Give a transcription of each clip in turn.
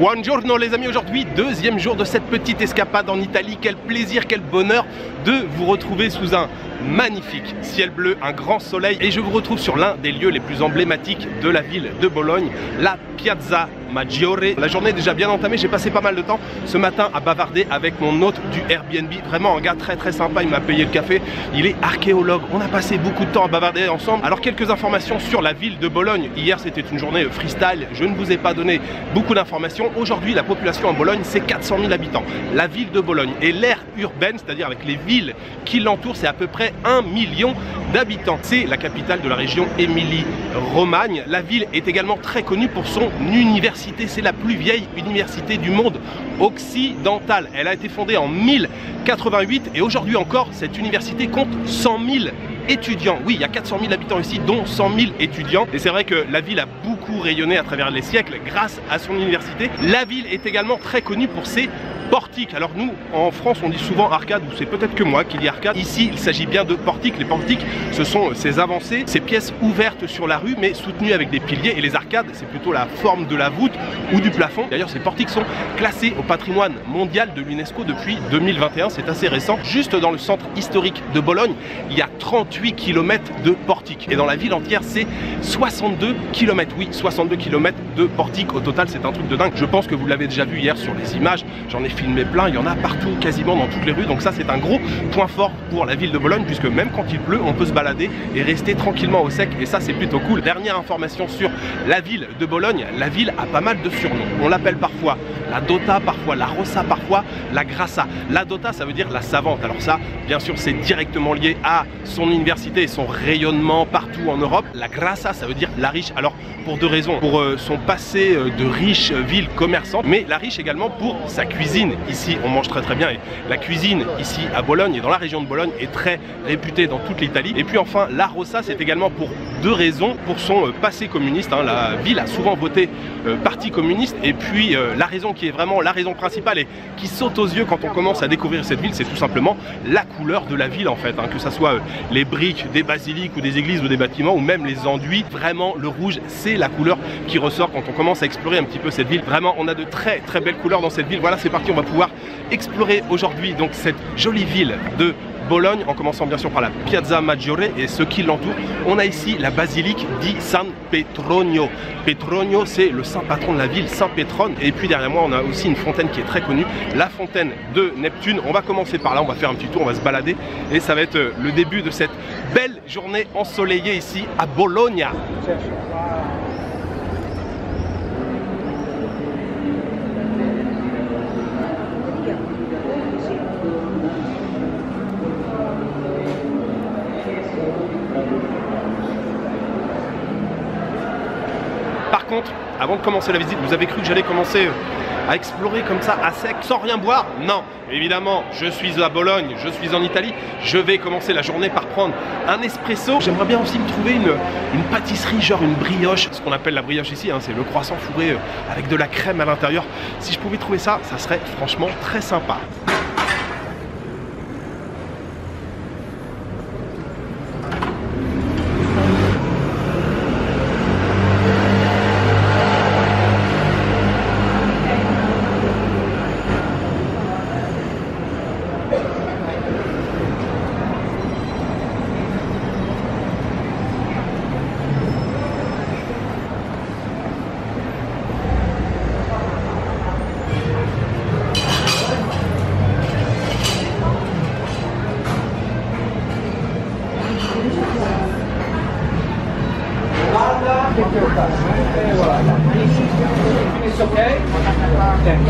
Buongiorno les amis, aujourd'hui deuxième jour de cette petite escapade en Italie. Quel plaisir, quel bonheur de vous retrouver sous un magnifique ciel bleu, un grand soleil et je vous retrouve sur l'un des lieux les plus emblématiques de la ville de Bologne, la Piazza Maggiore. La journée est déjà bien entamée, j'ai passé pas mal de temps ce matin à bavarder avec mon hôte du Airbnb. Vraiment un gars très très sympa, il m'a payé le café. Il est archéologue, on a passé beaucoup de temps à bavarder ensemble. Alors quelques informations sur la ville de Bologne. Hier c'était une journée freestyle, je ne vous ai pas donné beaucoup d'informations. Aujourd'hui la population en Bologne c'est 400 000 habitants. La ville de Bologne et l'aire urbaine, c'est-à-dire avec les villes qui l'entourent, c'est à peu près 1 million d'habitants. C'est la capitale de la région Émilie-Romagne. La ville est également très connue pour son université. C'est la plus vieille université du monde occidental. Elle a été fondée en 1088 et aujourd'hui encore, cette université compte 100 000 étudiants. Oui, il y a 400 000 habitants ici, dont 100 000 étudiants. Et c'est vrai que la ville a beaucoup rayonné à travers les siècles grâce à son université. La ville est également très connue pour ses portiques. Alors nous, en France, on dit souvent arcade, ou c'est peut-être que moi qui dis arcade. Ici, il s'agit bien de portiques. Les portiques, ce sont ces avancées, ces pièces ouvertes sur la rue, mais soutenues avec des piliers. Et les arcades, c'est plutôt la forme de la voûte ou du plafond. D'ailleurs, ces portiques sont classés au patrimoine mondial de l'UNESCO depuis 2021. C'est assez récent. Juste dans le centre historique de Bologne, il y a 38 km de portiques. Et dans la ville entière, c'est 62 km. Oui, 62 km de portiques. Au total, c'est un truc de dingue. Je pense que vous l'avez déjà vu hier sur les images. J'en ai filmé plein. Il y en a partout, quasiment dans toutes les rues. Donc ça, c'est un gros point fort pour la ville de Bologne, puisque même quand il pleut, on peut se balader et rester tranquillement au sec. Et ça, c'est plutôt cool. Dernière information sur la ville de Bologne. La ville a pas mal de surnoms. On l'appelle parfois la Dota, parfois la Rossa, parfois la Grassa. La Dota, ça veut dire la savante. Alors ça, bien sûr, c'est directement lié à son université et son rayonnement partout en Europe. La Grassa, ça veut dire la riche. Alors, pour deux raisons. Pour euh, son passé euh, de riche ville commerçante, mais la riche également pour sa cuisine. Ici, on mange très très bien. Et la cuisine ici à Bologne et dans la région de Bologne est très réputée dans toute l'Italie. Et puis enfin, la Rossa, c'est également pour deux raisons. Pour son euh, passé communiste, hein. la ville a souvent voté parti communiste. Et puis la raison qui est vraiment la raison principale et qui saute aux yeux quand on commence à découvrir cette ville, c'est tout simplement la couleur de la ville en fait. Hein. que ce soit les briques des basiliques ou des églises ou des bâtiments ou même les enduits, vraiment le rouge, c'est la couleur qui ressort quand on commence à explorer un petit peu cette ville. Vraiment, on a de très très belles couleurs dans cette ville. Voilà, c'est parti, on va pouvoir explorer aujourd'hui donc cette jolie ville de Bologne, en commençant bien sûr par la Piazza Maggiore et ce qui l'entoure. On a ici la basilique di San Petronio. Petronio, c'est le saint patron de la ville, Saint Petron. Et puis derrière moi, on a aussi une fontaine qui est très connue, la fontaine de Neptune. On va commencer par là, on va faire un petit tour, on va se balader et ça va être euh, le début de cette belle journée ensoleillée ici à Bologna. Par contre, avant de commencer la visite, vous avez cru que j'allais commencer euh, à explorer comme ça à sec sans rien boire? Non, évidemment, je suis à Bologne, je suis en Italie, je vais commencer la journée par prendre un espresso. J'aimerais bien aussi me trouver une, pâtisserie, genre une brioche, ce qu'on appelle la brioche ici, hein, c'est le croissant fourré euh, avec de la crème à l'intérieur. Si je pouvais trouver ça, ça serait franchement très sympa. It's okay? Thank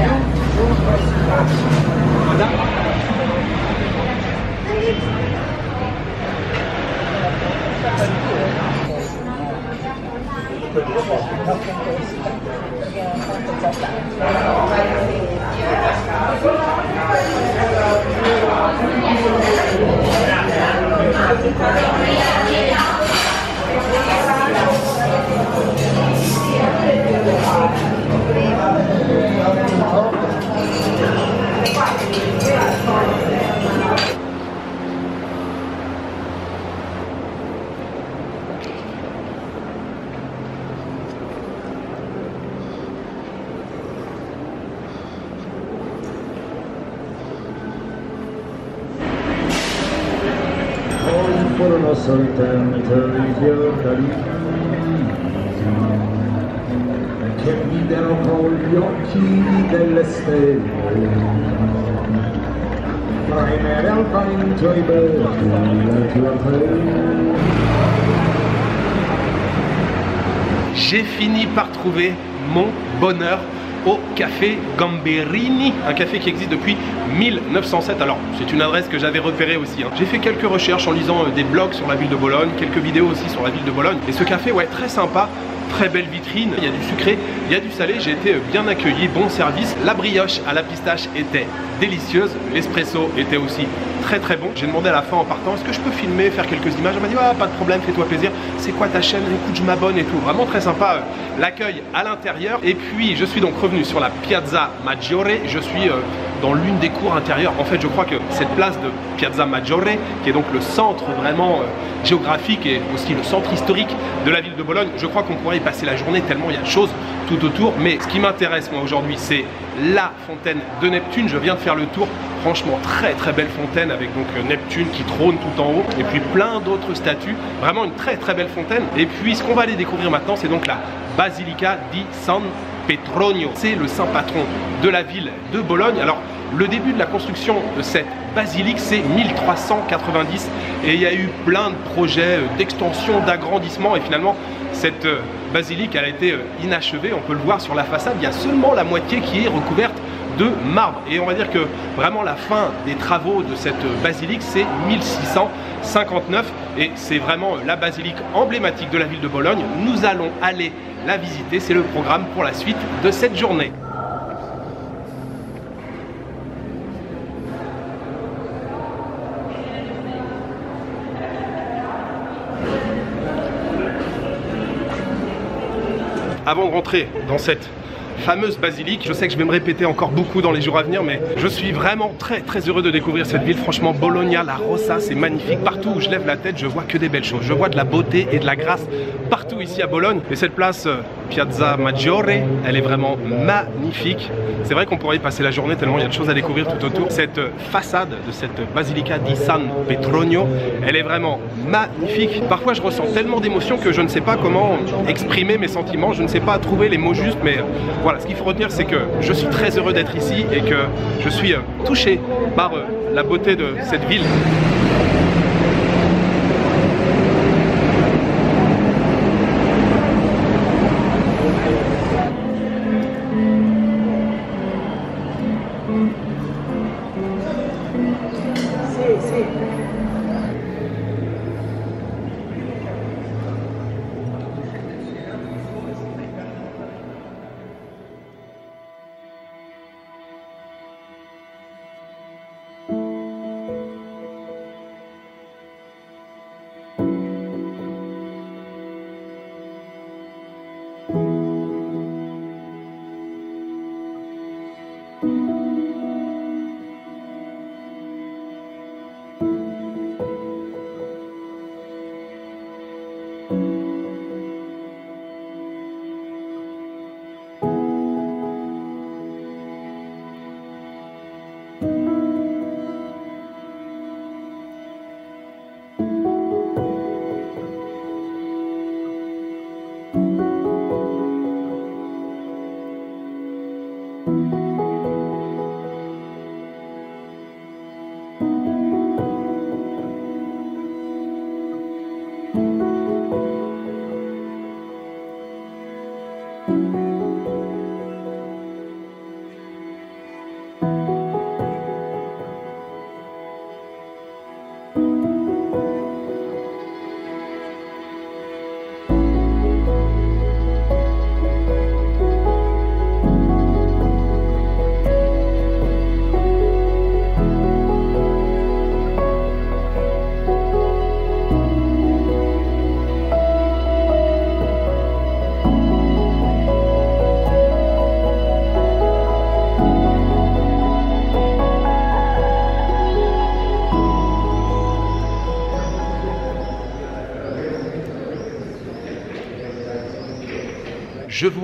you. J'ai fini par trouver mon bonheur au café Gamberini, un café qui existe depuis 1907. Alors, c'est une adresse que j'avais repérée aussi. hein. J'ai fait quelques recherches en lisant euh, des blogs sur la ville de Bologne, quelques vidéos aussi sur la ville de Bologne. Et ce café, ouais, très sympa. Très belle vitrine, il y a du sucré, il y a du salé, j'ai été euh, bien accueilli, bon service. La brioche à la pistache était délicieuse, l'espresso était aussi très très bon. J'ai demandé à la fin en partant, est-ce que je peux filmer, faire quelques images? Elle m'a dit, ah, pas de problème, fais-toi plaisir. C'est quoi ta chaîne? Écoute, je m'abonne et tout. Vraiment très sympa euh, l'accueil à l'intérieur. Et puis, je suis donc revenu sur la Piazza Maggiore. Je suis euh, dans l'une des cours intérieures. En fait, je crois que cette place de Piazza Maggiore, qui est donc le centre vraiment euh, géographique et aussi le centre historique de la ville de Bologne, je crois qu'on pourrait y passer la journée tellement il y a de choses tout autour. Mais ce qui m'intéresse moi aujourd'hui, c'est la fontaine de Neptune. Je viens de faire le tour. Franchement, très très belle fontaine avec donc euh, Neptune qui trône tout en haut et puis plein d'autres statues. Vraiment une très très belle fontaine. Et puis ce qu'on va aller découvrir maintenant, c'est donc la Basilica di San Petronio. C'est le saint patron de la ville de Bologne. Alors, le début de la construction de cette basilique, c'est 1390 et il y a eu plein de projets euh, d'extension, d'agrandissement et finalement, cette euh, basilique, a été euh, inachevée. On peut le voir sur la façade, il y a seulement la moitié qui est recouverte de marbre. Et on va dire que vraiment la fin des travaux de cette basilique, c'est 1659 et c'est vraiment la basilique emblématique de la ville de Bologne. Nous allons aller la visiter, c'est le programme pour la suite de cette journée. Avant de rentrer dans cette fameuse basilique. Je sais que je vais me répéter encore beaucoup dans les jours à venir, mais je suis vraiment très très heureux de découvrir cette ville. Franchement, Bologna, la Rossa, c'est magnifique. Partout où je lève la tête, je vois que des belles choses. Je vois de la beauté et de la grâce partout ici à Bologne. Et cette place, euh, Piazza Maggiore, elle est vraiment magnifique. C'est vrai qu'on pourrait y passer la journée tellement il y a de choses à découvrir tout autour. Cette euh, façade de cette basilica di San Petronio, elle est vraiment magnifique. Parfois, je ressens tellement d'émotions que je ne sais pas comment exprimer mes sentiments. Je ne sais pas trouver les mots justes, mais euh, voilà, ce qu'il faut retenir, c'est que je suis très heureux d'être ici et que je suis euh, touché par euh, la beauté de cette ville.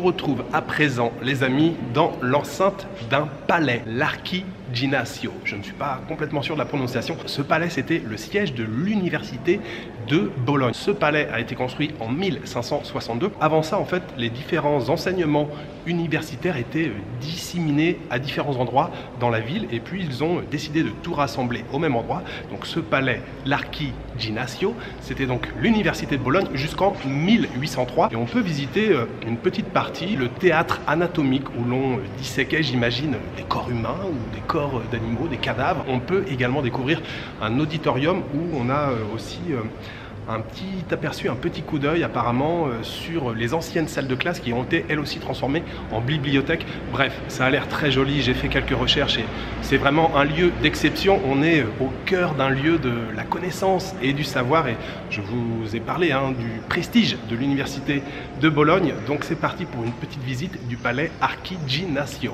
Retrouve à présent, les amis, dans l'enceinte d'un palais, l'Archi Ginnasio. Je ne suis pas complètement sûr de la prononciation. Ce palais, c'était le siège de l'université de Bologne. Ce palais a été construit en 1562. Avant ça, en fait, les différents enseignements universitaires étaient disséminés à différents endroits dans la ville et puis ils ont décidé de tout rassembler au même endroit. Donc ce palais, l'Archi Ginnasio, c'était donc l'université de Bologne jusqu'en 1803 et on peut visiter euh, une petite partie, le théâtre anatomique où l'on disséquait, j'imagine, des corps humains ou des corps d'animaux, des cadavres. On peut également découvrir un auditorium où on a euh, aussi euh, un petit aperçu, un petit coup d'œil apparemment euh, sur les anciennes salles de classe qui ont été elles aussi transformées en bibliothèque. Bref, ça a l'air très joli, j'ai fait quelques recherches et c'est vraiment un lieu d'exception. On est au cœur d'un lieu de la connaissance et du savoir et je vous ai parlé hein, du prestige de l'université de Bologne. Donc c'est parti pour une petite visite du palais Archiginasio.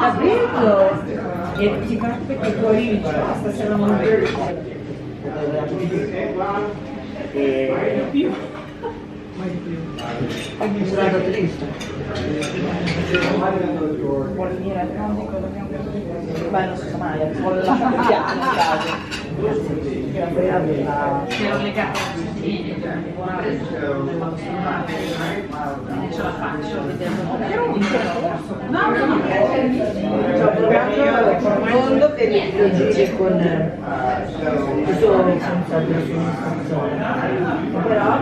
capito? E ti faccio perché corino, ah, stasera non è più. è di più, Quindi misurato triste. Vuole venire al cantico? Beh, non so mai, vuole lasciare piano, piano sempre aveva... C'ero legata ce la faccio, vediamo. Era un No, no, no. Ci ho provato al mondo per interagire con questo sono senza però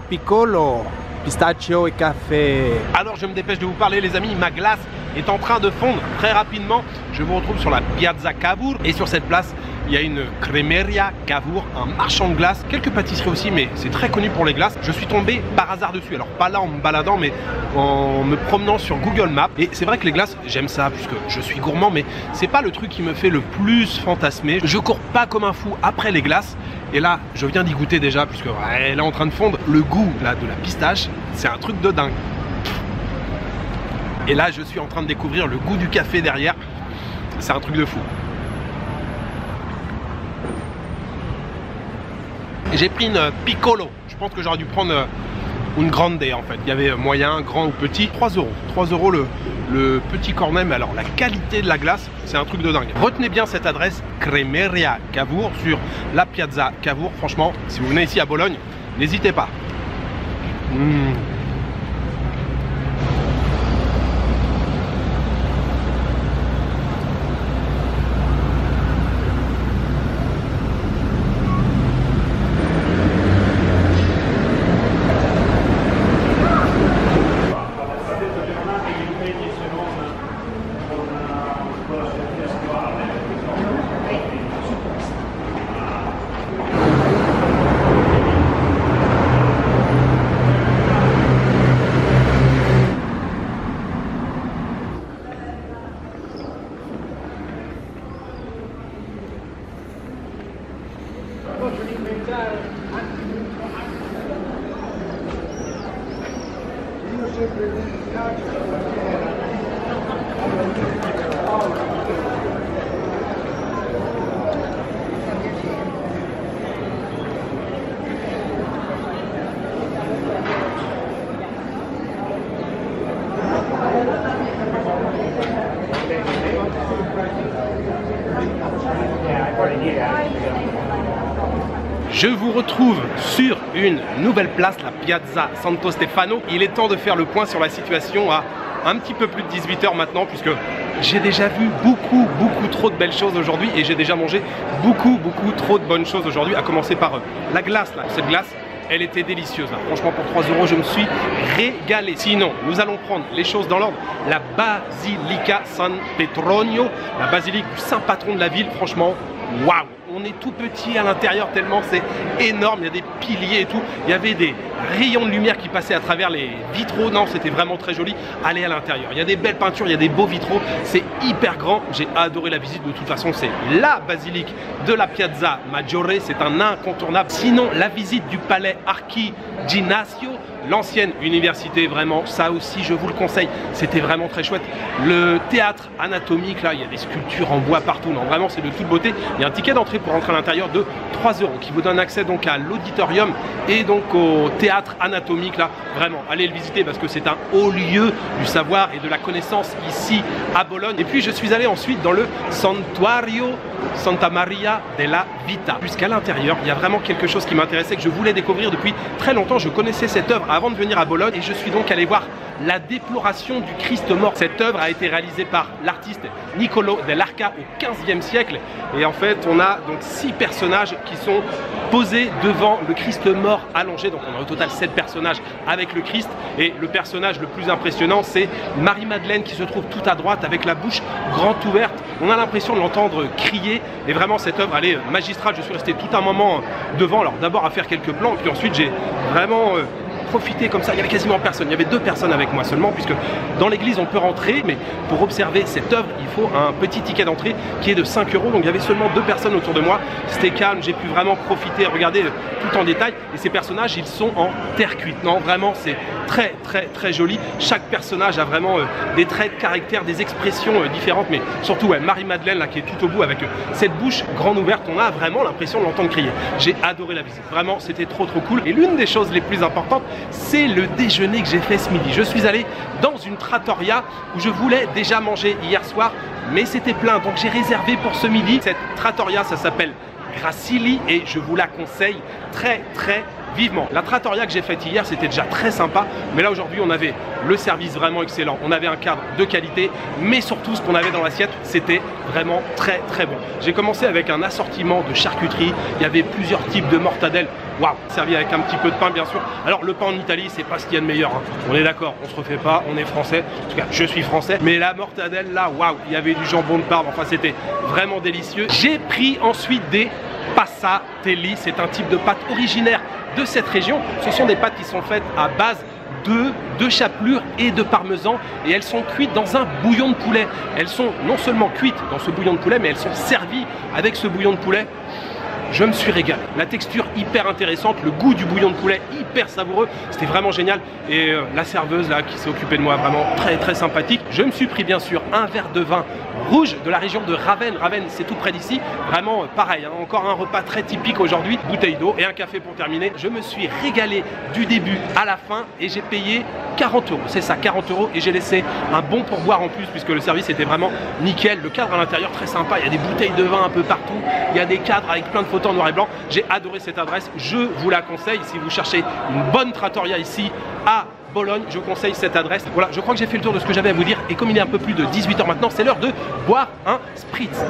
piccolo, pistachio et café. Alors je me dépêche de vous parler les amis, ma glace est en train de fondre très rapidement. Je vous retrouve sur la Piazza Cavour et sur cette place il y a une Cremeria Cavour, un marchand de glace, quelques pâtisseries aussi, mais c'est très connu pour les glaces. Je suis tombé par hasard dessus, alors pas là en me baladant, mais en me promenant sur Google Maps. Et c'est vrai que les glaces, j'aime ça, puisque je suis gourmand, mais c'est pas le truc qui me fait le plus fantasmer. Je cours pas comme un fou après les glaces. Et là, je viens d'y goûter déjà, puisque elle est en train de fondre. Le goût là, de la pistache, c'est un truc de dingue. Et là, je suis en train de découvrir le goût du café derrière. C'est un truc de fou. J'ai pris une piccolo. Je pense que j'aurais dû prendre euh, une grande en fait. Il y avait moyen, grand ou petit. 3 euros. 3 euros le, le petit cornet. Mais alors la qualité de la glace, c'est un truc de dingue. Retenez bien cette adresse Cremeria Cavour sur la Piazza Cavour. Franchement, si vous venez ici à Bologne, n'hésitez pas. Mmh. Je vous retrouve sur une nouvelle place, la Piazza Santo Stefano. Il est temps de faire le point sur la situation à un petit peu plus de 18h maintenant puisque j'ai déjà vu beaucoup, beaucoup trop de belles choses aujourd'hui et j'ai déjà mangé beaucoup, beaucoup trop de bonnes choses aujourd'hui, à commencer par euh, la glace. Là. Cette glace, elle était délicieuse. Hein. Franchement, pour 3 euros, je me suis régalé. Sinon, nous allons prendre les choses dans l'ordre. La Basilica San Petronio, la basilique du saint patron de la ville. Franchement, waouh on est tout petit à l'intérieur tellement c'est énorme, il y a des piliers et tout. Il y avait des rayons de lumière qui passaient à travers les vitraux. Non, c'était vraiment très joli. Allez à l'intérieur. Il y a des belles peintures, il y a des beaux vitraux. C'est hyper grand. J'ai adoré la visite. De toute façon, c'est la basilique de la Piazza Maggiore. C'est un incontournable. Sinon, la visite du palais Archi Ginasio l'ancienne université, vraiment, ça aussi, je vous le conseille, c'était vraiment très chouette. Le théâtre anatomique, là, il y a des sculptures en bois partout, non, vraiment, c'est de toute beauté. Il y a un ticket d'entrée pour entrer à l'intérieur de 3 euros qui vous donne accès donc à l'auditorium et donc au théâtre anatomique, là, vraiment, allez le visiter parce que c'est un haut lieu du savoir et de la connaissance ici à Bologne. Et puis, je suis allé ensuite dans le Santuario Santa Maria della Vita. Jusqu'à l'intérieur, il y a vraiment quelque chose qui m'intéressait, que je voulais découvrir depuis très longtemps. Je connaissais cette œuvre avant de venir à Bologne et je suis donc allé voir la déploration du Christ mort. Cette œuvre a été réalisée par l'artiste Niccolo dell'Arca au 15e siècle et en fait on a donc six personnages qui sont posés devant le Christ mort allongé. Donc on a au total sept personnages avec le Christ et le personnage le plus impressionnant c'est Marie-Madeleine qui se trouve tout à droite avec la bouche grande ouverte. On a l'impression de l'entendre crier et vraiment cette œuvre elle est magistrale. Je suis resté tout un moment devant alors d'abord à faire quelques plans puis ensuite j'ai vraiment euh, profiter comme ça. Il y avait quasiment personne. Il y avait deux personnes avec moi seulement, puisque dans l'église on peut rentrer, mais pour observer cette œuvre, il faut un petit ticket d'entrée qui est de 5 euros. Donc il y avait seulement deux personnes autour de moi. C'était calme, j'ai pu vraiment profiter, regarder tout en détail. Et ces personnages, ils sont en terre cuite. Non, vraiment, c'est très très très joli. Chaque personnage a vraiment euh, des traits de caractère, des expressions euh, différentes, mais surtout Marie-Madeleine là qui est tout au bout avec euh, cette bouche grande ouverte, on a vraiment l'impression de l'entendre crier. J'ai adoré la visite, vraiment c'était trop trop cool. Et l'une des choses les plus importantes, c'est le déjeuner que j'ai fait ce midi. Je suis allé dans une trattoria où je voulais déjà manger hier soir, mais c'était plein, donc j'ai réservé pour ce midi. Cette trattoria, ça s'appelle Gracili et je vous la conseille très très vivement. La trattoria que j'ai faite hier, c'était déjà très sympa, mais là aujourd'hui, on avait le service vraiment excellent, on avait un cadre de qualité, mais surtout ce qu'on avait dans l'assiette, c'était vraiment très très bon. J'ai commencé avec un assortiment de charcuterie, il y avait plusieurs types de mortadelles, waouh, servi avec un petit peu de pain bien sûr. Alors le pain en Italie, c'est pas ce qu'il y a de meilleur, hein. on est d'accord, on se refait pas, on est français, en tout cas je suis français, mais la mortadelle là, waouh, il y avait du jambon de Parme, enfin c'était vraiment délicieux. J'ai pris ensuite des passatelli, c'est un type de pâte originaire de cette région. Ce sont des pâtes qui sont faites à base de, de chapelure et de parmesan et elles sont cuites dans un bouillon de poulet. Elles sont non seulement cuites dans ce bouillon de poulet, mais elles sont servies avec ce bouillon de poulet. Je me suis régalé. La texture hyper intéressante, le goût du bouillon de poulet hyper savoureux, c'était vraiment génial. Et euh, la serveuse là qui s'est occupée de moi, vraiment très très sympathique. Je me suis pris bien sûr un verre de vin rouge de la région de Ravenne. Ravenne, c'est tout près d'ici. Vraiment euh, pareil, hein. encore un repas très typique aujourd'hui. Bouteille d'eau et un café pour terminer. Je me suis régalé du début à la fin et j'ai payé 40 euros. C'est ça, 40 euros. Et j'ai laissé un bon pourboire en plus puisque le service était vraiment nickel. Le cadre à l'intérieur très sympa. Il y a des bouteilles de vin un peu partout. Il y a des cadres avec plein de photos noir et blanc. J'ai adoré cette adresse. Je vous la conseille si vous cherchez une bonne trattoria ici à Bologne, je conseille cette adresse. Voilà, je crois que j'ai fait le tour de ce que j'avais à vous dire. Et comme il est un peu plus de 18h maintenant, c'est l'heure de boire un spritz.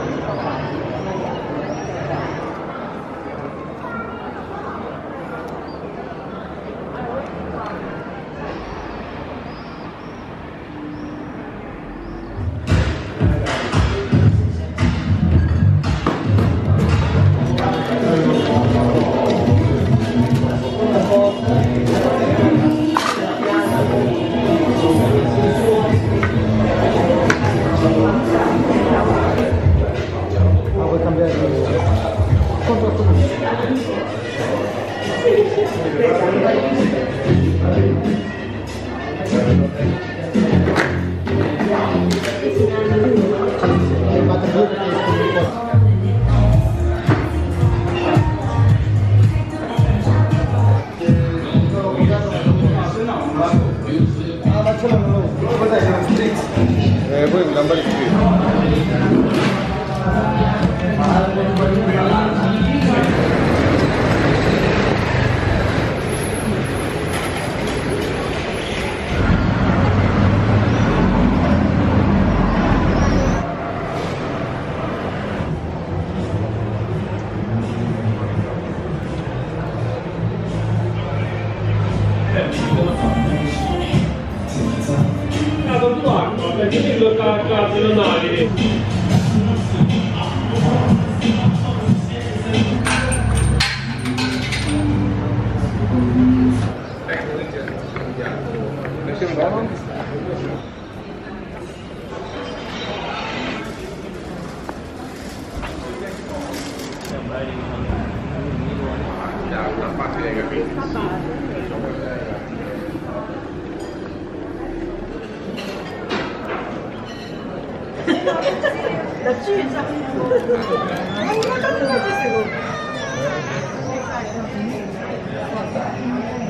巨像，哈！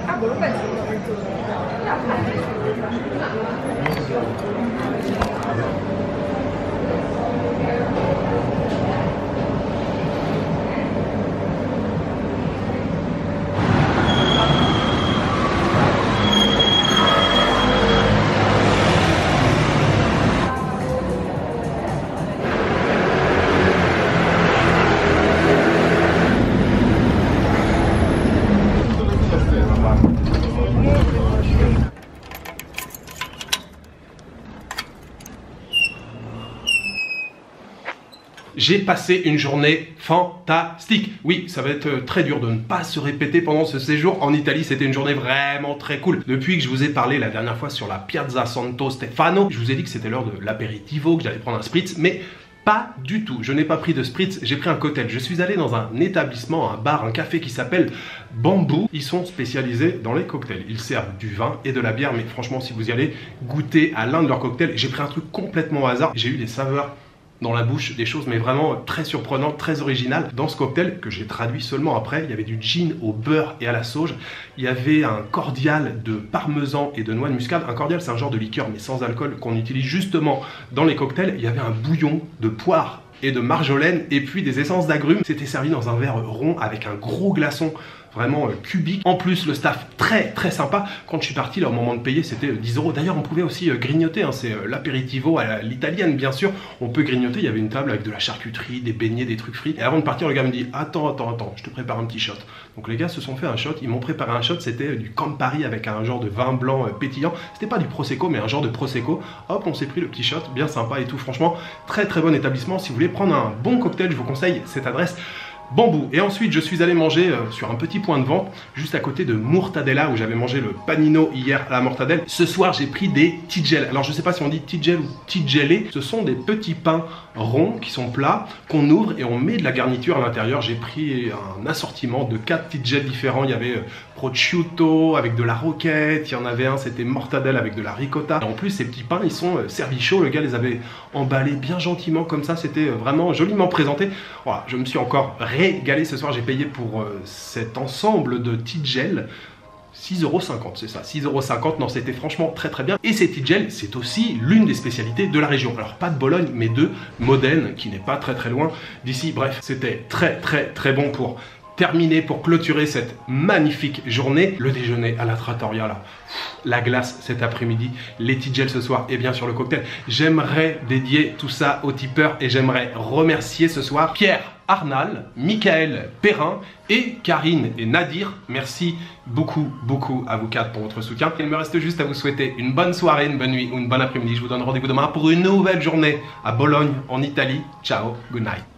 他不？的。J'ai passé une journée fantastique. Oui, ça va être euh, très dur de ne pas se répéter pendant ce séjour en Italie. C'était une journée vraiment très cool. Depuis que je vous ai parlé la dernière fois sur la Piazza Santo Stefano, je vous ai dit que c'était l'heure de l'apéritivo, que j'allais prendre un spritz, mais pas du tout. Je n'ai pas pris de spritz, j'ai pris un cocktail. Je suis allé dans un établissement, un bar, un café qui s'appelle Bamboo. Ils sont spécialisés dans les cocktails. Ils servent du vin et de la bière, mais franchement, si vous y allez goûter à l'un de leurs cocktails, j'ai pris un truc complètement au hasard. J'ai eu des saveurs dans la bouche des choses mais vraiment très surprenantes, très originales. Dans ce cocktail que j'ai traduit seulement après, il y avait du gin au beurre et à la sauge. Il y avait un cordial de parmesan et de noix de muscade. Un cordial c'est un genre de liqueur mais sans alcool qu'on utilise justement dans les cocktails. Il y avait un bouillon de poire et de marjolaine et puis des essences d'agrumes. C'était servi dans un verre rond avec un gros glaçon vraiment euh, cubique. En plus, le staff très très sympa. Quand je suis parti, au moment de payer, c'était 10 euros. D'ailleurs, on pouvait aussi euh, grignoter. hein. C'est euh, l'apéritivo à l'italienne, bien sûr. On peut grignoter. Il y avait une table avec de la charcuterie, des beignets, des trucs frits. Et avant de partir, le gars me dit Attends, attends, attends, je te prépare un petit shot. Donc les gars se sont fait un shot. Ils m'ont préparé un shot. C'était du Campari avec un genre de vin blanc euh, pétillant. C'était pas du prosecco, mais un genre de prosecco. Hop, on s'est pris le petit shot, bien sympa et tout. Franchement, très très bon établissement. Si vous voulez prendre un bon cocktail, je vous conseille cette adresse. Bambou. Et ensuite, je suis allé manger euh, sur un petit point de vente, juste à côté de Mortadella, où j'avais mangé le panino hier à la mortadelle. Ce soir, j'ai pris des tigel. Alors, je sais pas si on dit tigel ou tigelé. Ce sont des petits pains ronds qui sont plats, qu'on ouvre et on met de la garniture à l'intérieur. J'ai pris un assortiment de quatre tigel différents. Il y avait euh, prosciutto avec de la roquette. Il y en avait un, c'était mortadelle avec de la ricotta. Et en plus, ces petits pains, ils sont euh, servis chauds. Le gars les avait emballés bien gentiment comme ça. C'était euh, vraiment joliment présenté. Voilà, je me suis encore régalé ce soir. J'ai payé pour euh, cet ensemble de tigel 6,50€, c'est ça, 6,50€, non c'était franchement très très bien. Et ces tigel, c'est aussi l'une des spécialités de la région. Alors pas de Bologne, mais de Modène, qui n'est pas très très loin d'ici. Bref, c'était très très très bon pour terminer, pour clôturer cette magnifique journée. Le déjeuner à la trattoria la glace cet après-midi, les tigel ce soir et bien sûr le cocktail. J'aimerais dédier tout ça aux tipeurs et j'aimerais remercier ce soir Pierre Arnal, Michael Perrin et Karine et Nadir. Merci beaucoup, beaucoup à vous quatre pour votre soutien. Il me reste juste à vous souhaiter une bonne soirée, une bonne nuit ou une bonne après-midi. Je vous donne rendez-vous demain pour une nouvelle journée à Bologne, en Italie. Ciao, good night.